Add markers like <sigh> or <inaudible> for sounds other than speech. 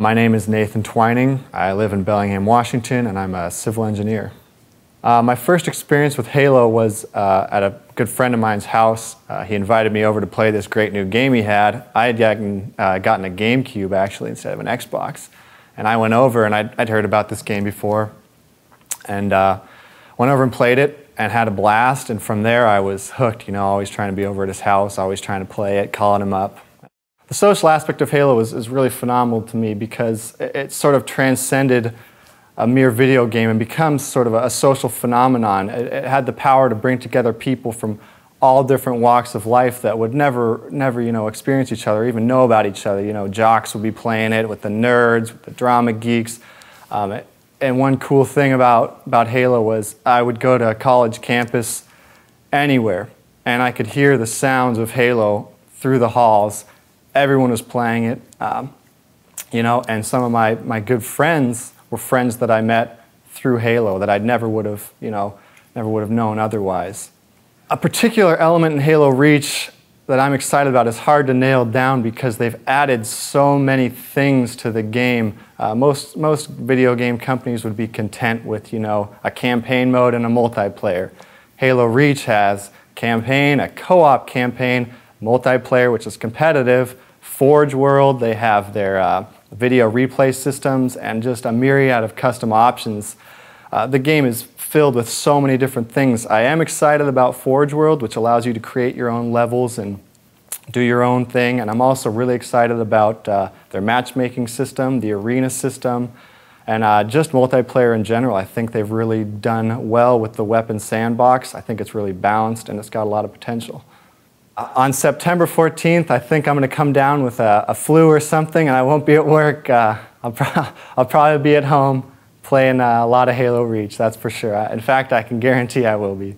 My name is Nathan Twining. I live in Bellingham, Washington, and I'm a civil engineer. Uh, my first experience with Halo was uh, at a good friend of mine's house. Uh, he invited me over to play this great new game he had. I had gotten, uh, gotten a GameCube actually instead of an Xbox. And I went over and I'd, I'd heard about this game before. And uh, went over and played it and had a blast. And from there I was hooked, you know, always trying to be over at his house, always trying to play it, calling him up. The social aspect of Halo is, is really phenomenal to me because it, it, sort of transcended a mere video game and becomes sort of a, a social phenomenon. It, it, had the power to bring together people from all different walks of life that would never, never, you know, experience each other, even know about each other. You know, jocks would be playing it with the nerds, with the drama geeks. Um, and one cool thing about, about Halo was I would go to a college campus anywhere, and I could hear the sounds of Halo through the halls everyone was playing it, um, you know, and some of my, my good friends were friends that I met through Halo that I never would have, you know, never would have known otherwise. A particular element in Halo Reach that I'm excited about is hard to nail down because they've added so many things to the game. Uh, most, most video game companies would be content with, you know, a campaign mode and a multiplayer. Halo Reach has campaign, a co-op campaign, multiplayer, which is competitive, Forge World, they have their uh, video replay systems, and just a myriad of custom options. Uh, the game is filled with so many different things. I am excited about Forge World, which allows you to create your own levels and do your own thing. And I'm also really excited about uh, their matchmaking system, the arena system, and uh, just multiplayer in general. I think they've really done well with the weapon sandbox. I think it's really balanced and it's got a lot of potential on September 14th, I think I'm going to come down with a, a, flu or something, and I won't be at work. Uh, I'll, pro <laughs> I'll, probably be at home playing uh, a lot of Halo Reach, that's for sure. In fact, I can guarantee I will be.